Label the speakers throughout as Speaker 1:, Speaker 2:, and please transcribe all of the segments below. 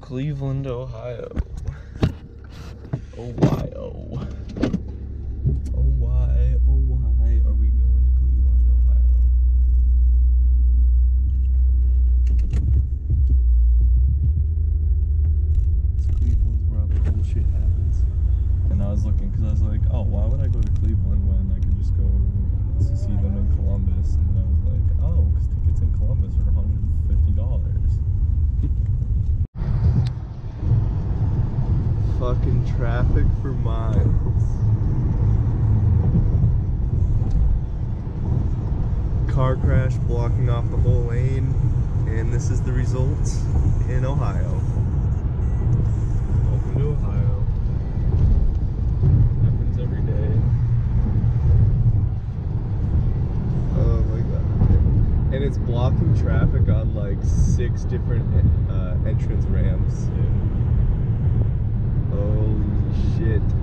Speaker 1: Cleveland, Ohio. Ohio. Oh why, oh why are we going to Cleveland, Ohio? It's Cleveland's where all the cool shit happens. And I was looking because I was like, oh, why would I go to Cleveland when I could just go to see them in Columbus? And I was like, oh, because tickets in Columbus are $150. Traffic for miles. Car crash blocking off the whole lane, and this is the result in Ohio. Welcome to Ohio. Happens every day. Oh my god. And it's blocking traffic on like six different uh, entrance ramps. Holy shit.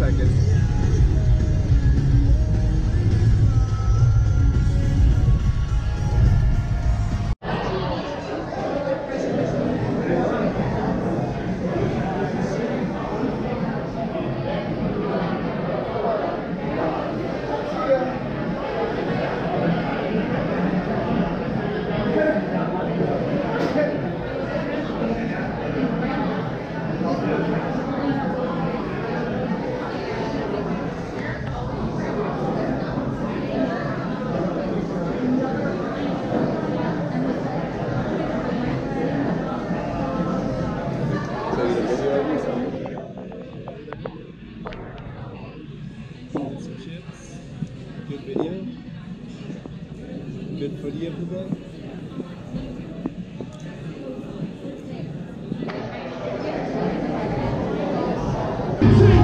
Speaker 1: Second. Good video. Good footy of the day. Yeah.